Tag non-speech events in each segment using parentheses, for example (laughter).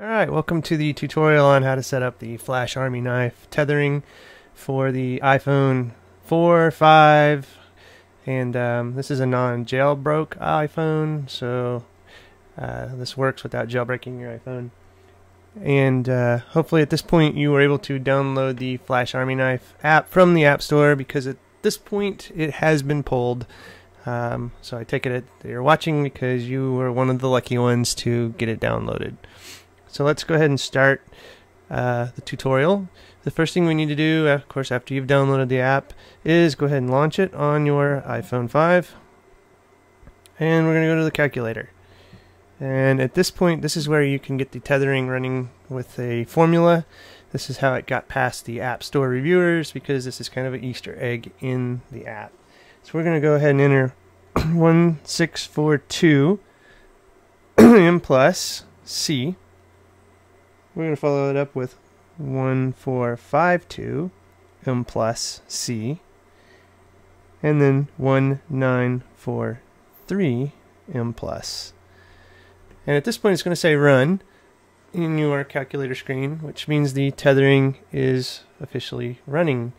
Alright, welcome to the tutorial on how to set up the Flash Army Knife tethering for the iPhone 4, 5, and um, this is a non-jailbroke iPhone, so uh, this works without jailbreaking your iPhone. And uh, hopefully at this point you were able to download the Flash Army Knife app from the App Store because at this point it has been pulled. Um, so I take it that you're watching because you were one of the lucky ones to get it downloaded. So let's go ahead and start uh, the tutorial. The first thing we need to do, of course, after you've downloaded the app, is go ahead and launch it on your iPhone 5. And we're going to go to the calculator. And at this point, this is where you can get the tethering running with a formula. This is how it got past the App Store reviewers because this is kind of an Easter egg in the app. So we're going to go ahead and enter (clears throat) 1642 (clears throat) M plus C we're going to follow it up with 1452 M plus C. And then 1943 M plus. And at this point it's going to say run in your calculator screen, which means the tethering is officially running.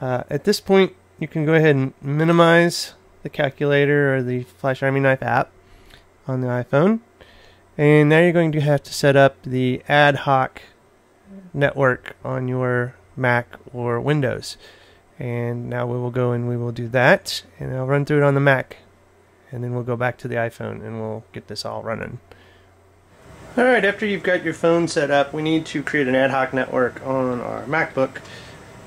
Uh, at this point, you can go ahead and minimize the calculator or the Flash Army Knife app on the iPhone. And now you're going to have to set up the ad hoc network on your Mac or Windows. And now we will go and we will do that. And I'll run through it on the Mac. And then we'll go back to the iPhone and we'll get this all running. Alright, after you've got your phone set up, we need to create an ad hoc network on our MacBook.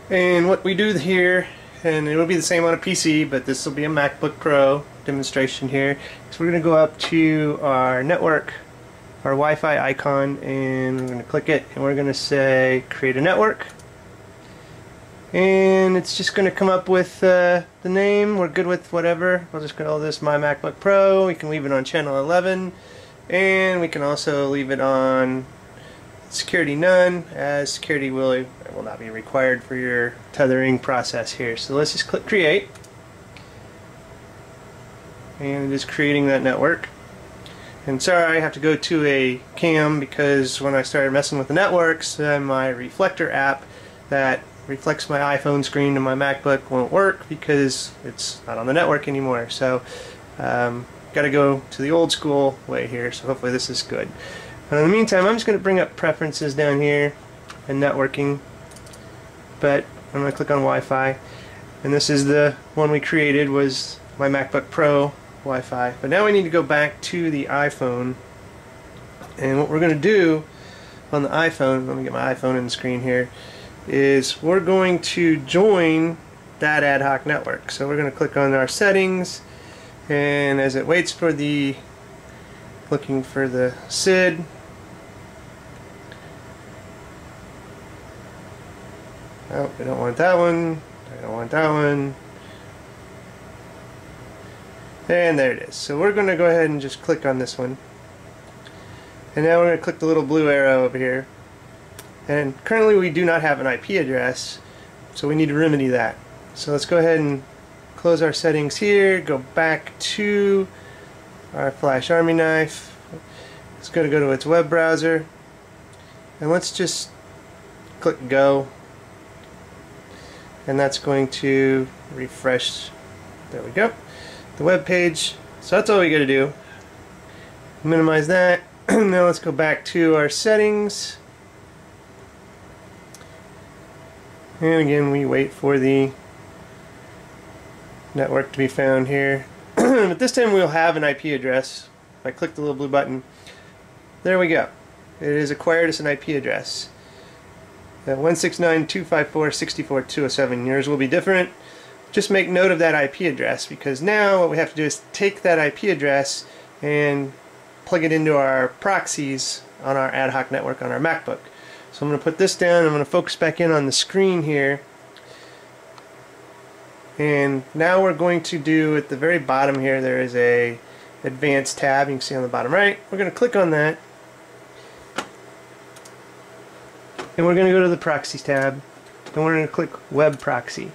And what we do here, and it will be the same on a PC, but this will be a MacBook Pro demonstration here. So we're going to go up to our network our Wi-Fi icon and we're going to click it and we're going to say create a network. And it's just going to come up with uh, the name. We're good with whatever. We'll just call this my MacBook Pro. We can leave it on channel 11 and we can also leave it on security none as security will will not be required for your tethering process here. So let's just click create. And it is creating that network and sorry, I have to go to a cam because when I started messing with the networks, uh, my reflector app that reflects my iPhone screen to my MacBook won't work because it's not on the network anymore. So, um, got to go to the old school way here. So hopefully this is good. But in the meantime, I'm just going to bring up preferences down here and networking. But I'm going to click on Wi-Fi, and this is the one we created was my MacBook Pro Wi-Fi. But now we need to go back to the iPhone. And what we're going to do on the iPhone, let me get my iPhone in the screen here, is we're going to join that ad hoc network. So we're going to click on our settings and as it waits for the looking for the SID oh we don't want that one I don't want that one and there it is. So we're going to go ahead and just click on this one. And now we're going to click the little blue arrow over here. And currently we do not have an IP address, so we need to remedy that. So let's go ahead and close our settings here, go back to our Flash Army Knife. It's going to go to its web browser. And let's just click go. And that's going to refresh. There we go the web page. So that's all we got to do. Minimize that. (clears throat) now let's go back to our settings. And again, we wait for the network to be found here. (clears throat) but this time we'll have an IP address. If I click the little blue button, there we go. It is acquired as an IP address. 169.254.64.207. Yours will be different just make note of that IP address because now what we have to do is take that IP address and plug it into our proxies on our ad hoc network on our MacBook. So I'm going to put this down, I'm going to focus back in on the screen here and now we're going to do at the very bottom here there is a advanced tab you can see on the bottom right. We're going to click on that and we're going to go to the proxies tab and we're going to click web proxy.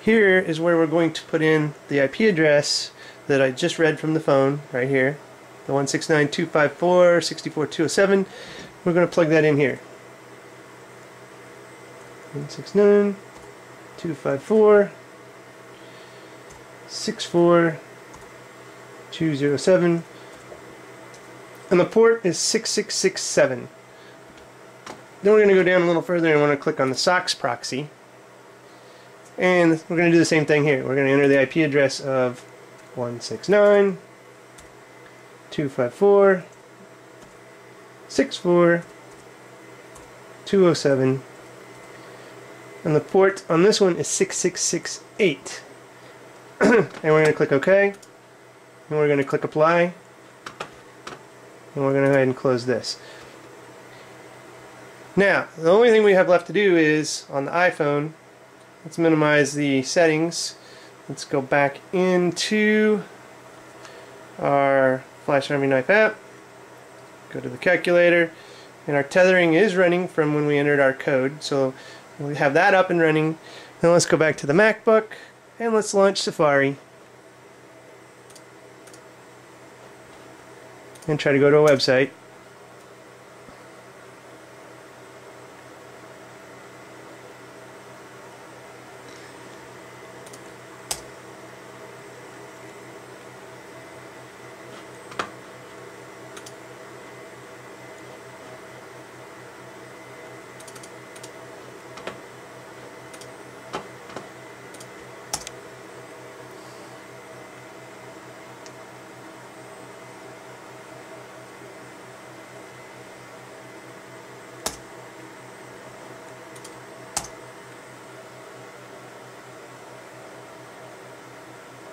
Here is where we're going to put in the IP address that I just read from the phone, right here. the 169.254.64.207. We're going to plug that in here. 169.254 64207 and the port is 6667 then we're going to go down a little further and want to click on the SOCKS proxy and we're going to do the same thing here. We're going to enter the IP address of 169 254 64 207 and the port on this one is 6668 (clears throat) and we're going to click OK and we're going to click apply. And we're going to go ahead and close this. Now the only thing we have left to do is on the iPhone let's minimize the settings. Let's go back into our Flash Army Knife app. Go to the calculator. And our tethering is running from when we entered our code. So we have that up and running. Now let's go back to the MacBook. And let's launch Safari. And try to go to a website.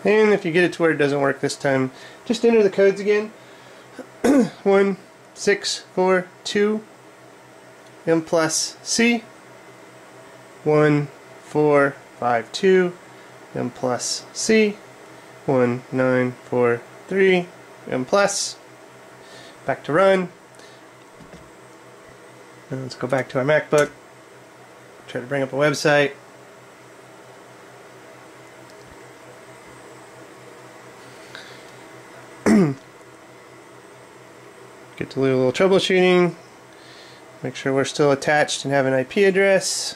And if you get it to where it doesn't work this time, just enter the codes again. (clears throat) 1, 6, 4, 2, M plus C. 1, 4, 5, 2, M plus C. 1, 9, 4, 3, M plus. Back to run. And let's go back to our MacBook. Try to bring up a website. (clears throat) Get to do a little troubleshooting. Make sure we're still attached and have an IP address.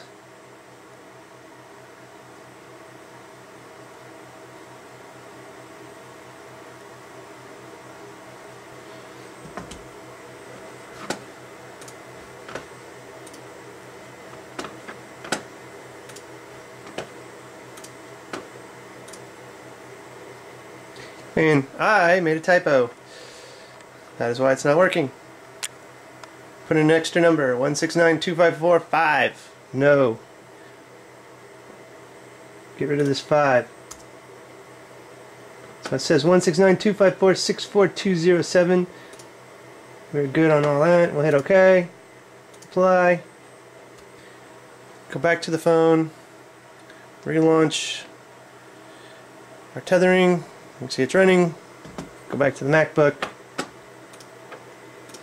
And I made a typo. That is why it's not working. Put in an extra number, 1692545. No. Get rid of this 5. So it says 16925464207. We're good on all that. We'll hit OK. Apply. Go back to the phone. Relaunch our tethering. See it's running. Go back to the MacBook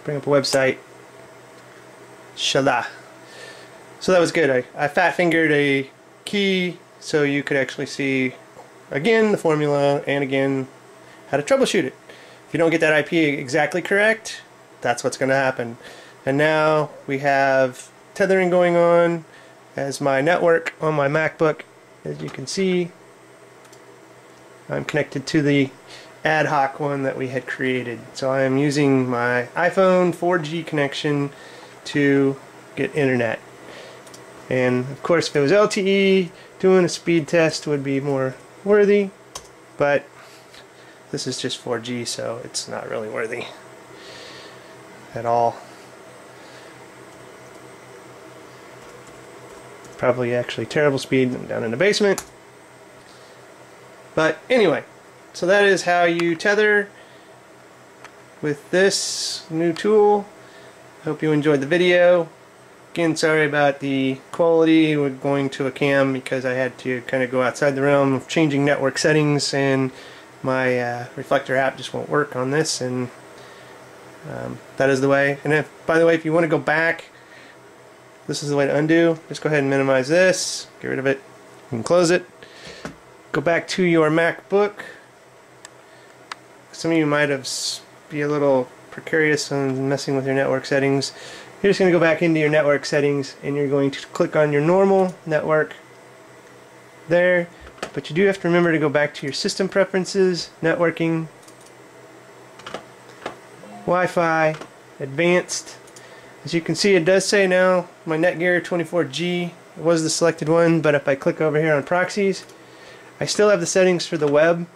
bring up a website. Shala. So that was good. I, I fat fingered a key so you could actually see again the formula and again how to troubleshoot it. If you don't get that IP exactly correct, that's what's going to happen. And now we have tethering going on as my network on my MacBook. As you can see, I'm connected to the ad hoc one that we had created. So I am using my iPhone 4G connection to get internet. And of course if it was LTE, doing a speed test would be more worthy, but this is just 4G so it's not really worthy at all. Probably actually terrible speed I'm down in the basement. But anyway, so that is how you tether with this new tool. Hope you enjoyed the video. Again, sorry about the quality. We're going to a cam because I had to kind of go outside the realm of changing network settings and my uh, reflector app just won't work on this and um, that is the way. And if, by the way, if you want to go back, this is the way to undo. Just go ahead and minimize this, get rid of it, and close it. Go back to your MacBook some of you might have be a little precarious on messing with your network settings, you're just going to go back into your network settings and you're going to click on your normal network there. But you do have to remember to go back to your system preferences, networking, Wi-Fi, advanced. As you can see it does say now my Netgear 24G was the selected one but if I click over here on proxies I still have the settings for the web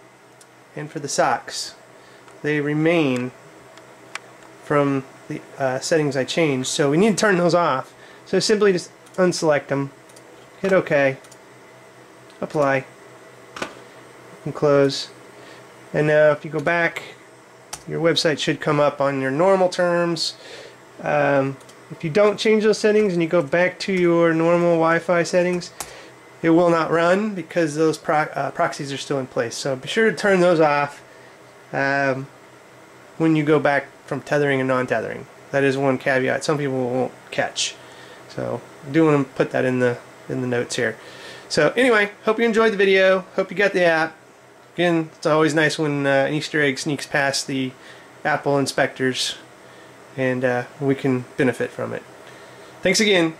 and for the socks. They remain from the uh, settings I changed so we need to turn those off. So simply just unselect them, hit OK, apply, and close. And now if you go back your website should come up on your normal terms. Um, if you don't change those settings and you go back to your normal Wi-Fi settings, it will not run because those pro uh, proxies are still in place. So be sure to turn those off um, when you go back from tethering and non-tethering. That is one caveat some people won't catch. So I do want to put that in the in the notes here. So anyway, hope you enjoyed the video. Hope you got the app. Again, it's always nice when uh, an Easter egg sneaks past the Apple inspectors and uh, we can benefit from it. Thanks again.